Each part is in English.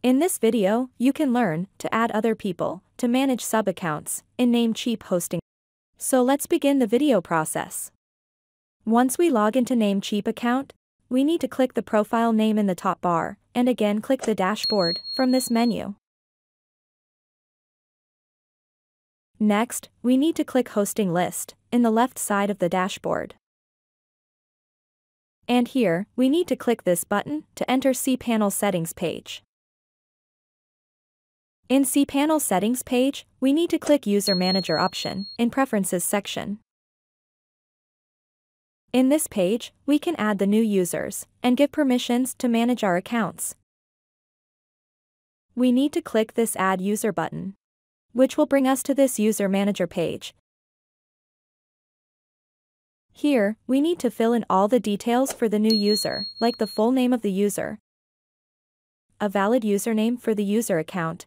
In this video, you can learn to add other people to manage sub-accounts in Namecheap hosting. So let's begin the video process. Once we log into Namecheap account, we need to click the profile name in the top bar, and again click the dashboard from this menu. Next, we need to click Hosting List in the left side of the dashboard. And here, we need to click this button to enter cPanel settings page. In cPanel settings page, we need to click User Manager option in Preferences section. In this page, we can add the new users and give permissions to manage our accounts. We need to click this Add User button, which will bring us to this User Manager page. Here, we need to fill in all the details for the new user, like the full name of the user, a valid username for the user account,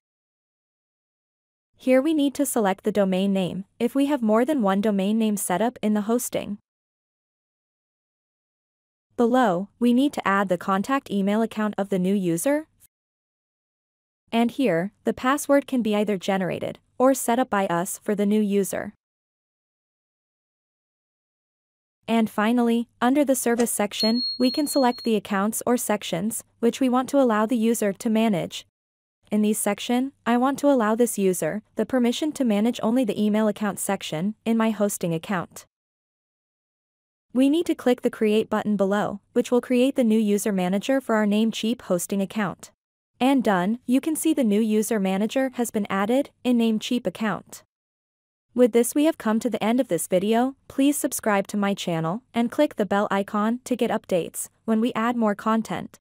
here we need to select the domain name, if we have more than one domain name set up in the hosting. Below, we need to add the contact email account of the new user. And here, the password can be either generated or set up by us for the new user. And finally, under the service section, we can select the accounts or sections, which we want to allow the user to manage, in these section, I want to allow this user the permission to manage only the email account section in my hosting account. We need to click the Create button below, which will create the new user manager for our Namecheap hosting account. And done, you can see the new user manager has been added in Namecheap account. With this we have come to the end of this video, please subscribe to my channel and click the bell icon to get updates when we add more content.